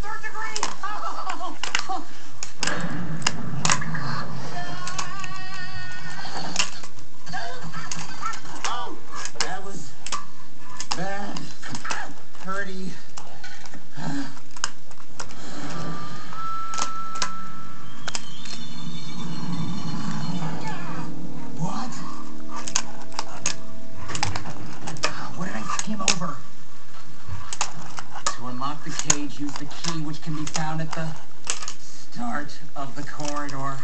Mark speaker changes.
Speaker 1: third! Oh. oh, that was bad. Hurty. Unlock the cage, use the key which can be found at the start of the corridor.